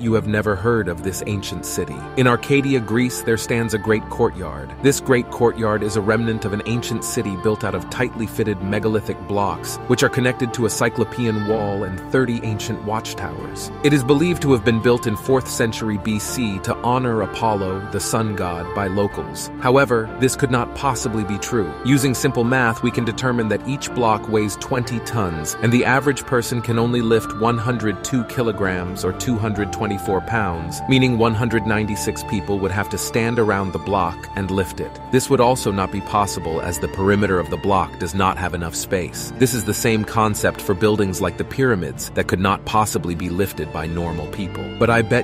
You have never heard of this ancient city. In Arcadia, Greece, there stands a great courtyard. This great courtyard is a remnant of an ancient city built out of tightly fitted megalithic blocks, which are connected to a cyclopean wall and 30 ancient watchtowers. It is believed to have been built in 4th century BC to honor Apollo, the sun god, by locals. However, this could not possibly be true. Using simple math, we can determine that each block weighs 20 tons, and the average person can only lift 102 kilograms or 220 24 pounds, meaning 196 people would have to stand around the block and lift it. This would also not be possible as the perimeter of the block does not have enough space. This is the same concept for buildings like the pyramids that could not possibly be lifted by normal people. But I bet